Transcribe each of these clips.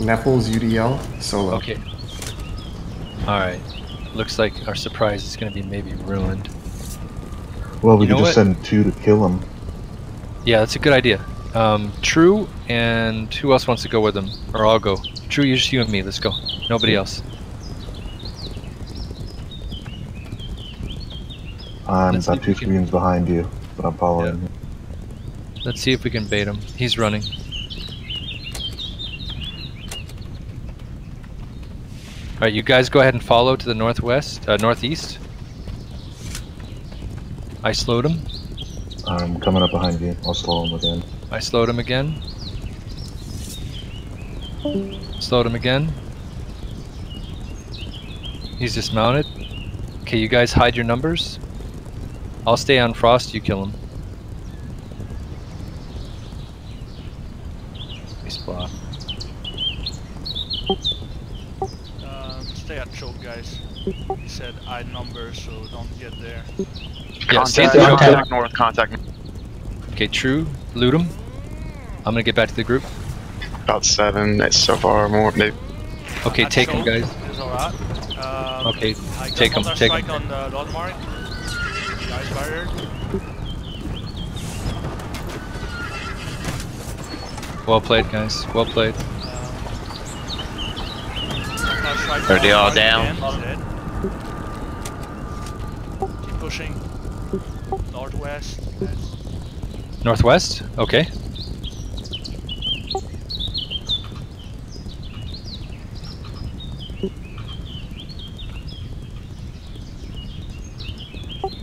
Nepals UDL solo. Okay. Alright. Looks like our surprise is gonna be maybe ruined. Well, we You could just what? send two to kill him. Yeah, that's a good idea. Um, True and who else wants to go with them? Or I'll go. True, you just you and me. Let's go. Nobody else. I'm Let's about two we can- screens behind you, but I'm following you. Let's see if we can bait him. He's running. Alright, you guys go ahead and follow to the northwest, uh, northeast. I slowed him. I'm coming up behind you. I'll slow him again. I slowed him again. Slowed him again. He's dismounted. Okay, you guys hide your numbers. I'll stay on Frost, you kill him. Respawn. Um, stay at choke, guys. He said I number, so don't get there. Yeah, stay at Contact, the choke. contact north, contact Okay, true. Loot him. I'm gonna get back to the group. about seven. It's so far more. Maybe. Okay, At take him, guys. Is alright. Um, Okay, I got take 'em, counter take 'em. on the dot mark. Guys barrier. Well played, guys. Well played. Counter strike Are they all down? Keep pushing. Northwest. Yes. Northwest? Okay.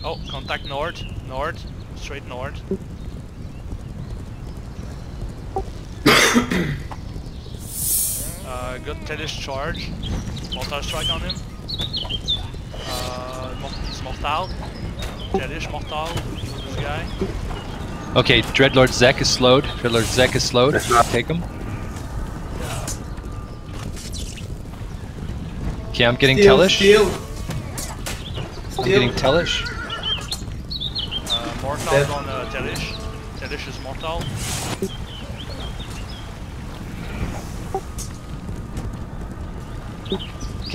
Oh, contact north. North. Straight north. Uh, good Tedish charge. Mortar strike on him. Uh, he's mortal. Tedish mortal. This guy. Okay, Dreadlord Zek is slowed. Dreadlord Zek is slowed. Take him. Okay, I'm getting Steal, Tellish. steal. I'm Steal. getting Tellish. Uh, mortal Dead. on uh, Tedish. Tedish is mortal.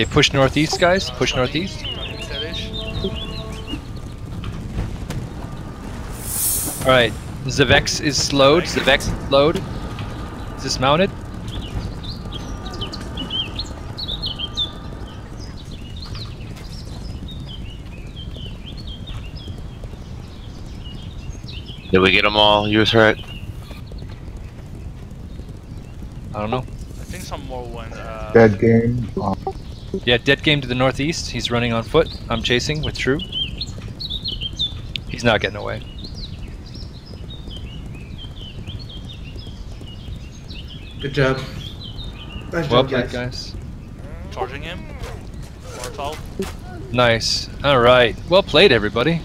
Okay, push northeast, guys. Push northeast. Running Tedish. Alright, Zavex is slowed. Zavex is slowed. Dismounted. Did we get them all? You was right. I don't know. I think some more went. Uh, Dead game. Uh, Yeah, dead game to the northeast. He's running on foot. I'm chasing with True. He's not getting away. Good job. Nice Well job, played, guys. guys. Charging him. Mortal. Nice. Alright. Well played, everybody.